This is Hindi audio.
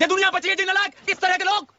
ये दुनिया बची है जिन लाख इस तरह के लोग